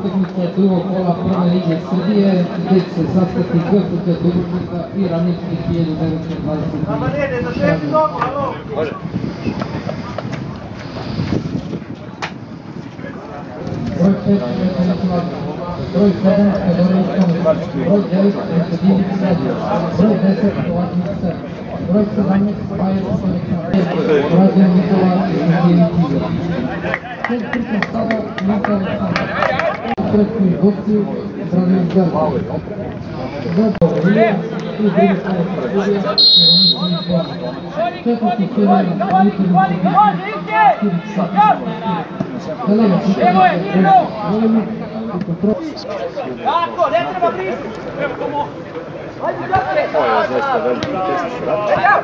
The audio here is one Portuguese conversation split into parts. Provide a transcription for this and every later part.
Utakmica drugog kola prve lige Srbije, gdje će se sastati GFG Dubrovnika i Radnički 1920. Broj 5 Veselikovac, broj 7 Fedorovićom, broj 9 Veselinić Srednje, broj 10 Kovačnik Srp, broj 17 Bajer Sovića, Radim Nikola Veselinić Igor. Šest trka sada Luka Aleksandar. Trku i gostiju Zdravljen Grba. Grba Ilija i drugi kola Srbije, Veronik Božo. Četvrti Sjeverna, Nikola Tako, ne treba brisati. Ovo je zaista veliki test rata.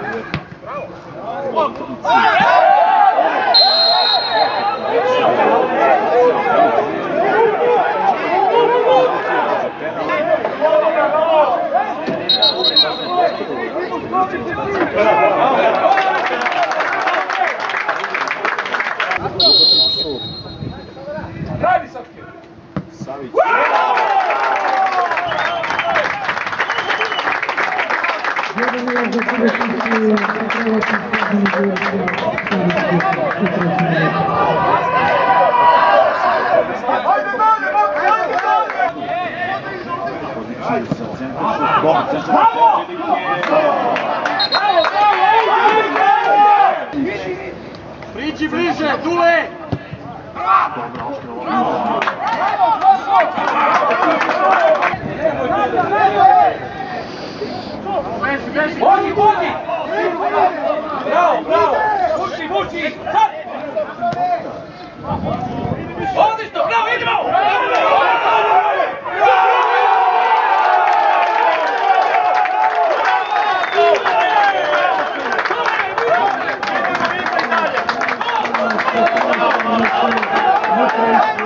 Centričnog Priđi bliže, Dule. Vodi, vodi! Bravo, bravo! Muči, muči! Sad! Odlično, bravo, idemo! ide na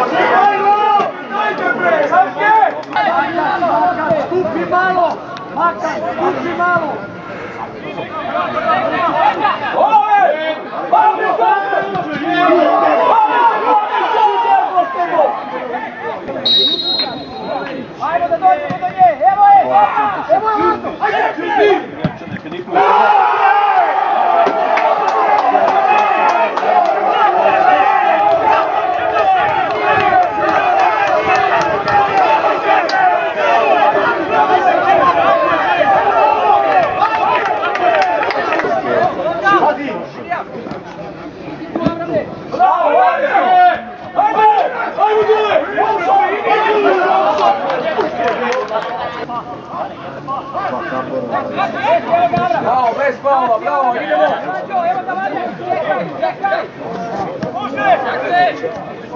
dva kapora. Bravo, bez faula, bravo, idemo! Može!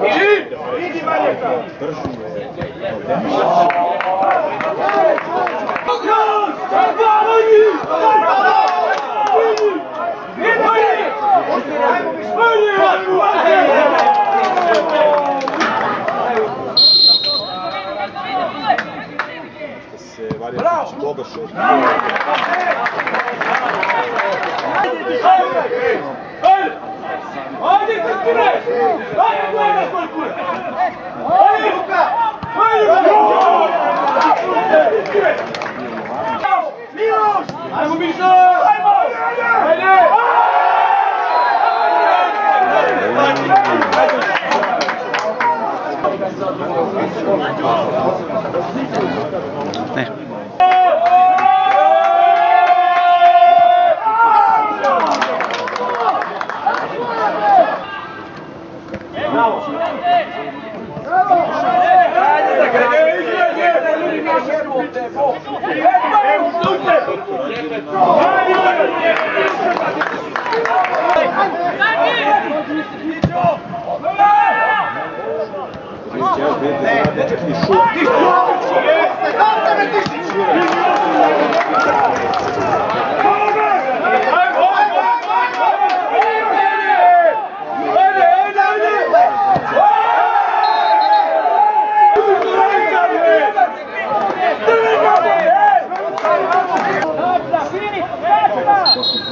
Idi! Idi, Marjeta! Drži me. Varjetić Boga šut. Ajde, Krstine!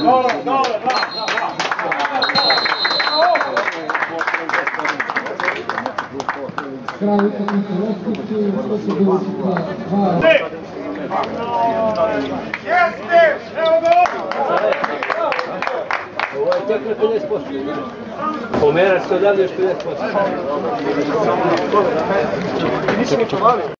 No, no, no. Kraj utakmice Leskivci, proceduru za dva Jeste, evo ga! Ovo je tek na 50%. Pomeraš se odavde još 50%.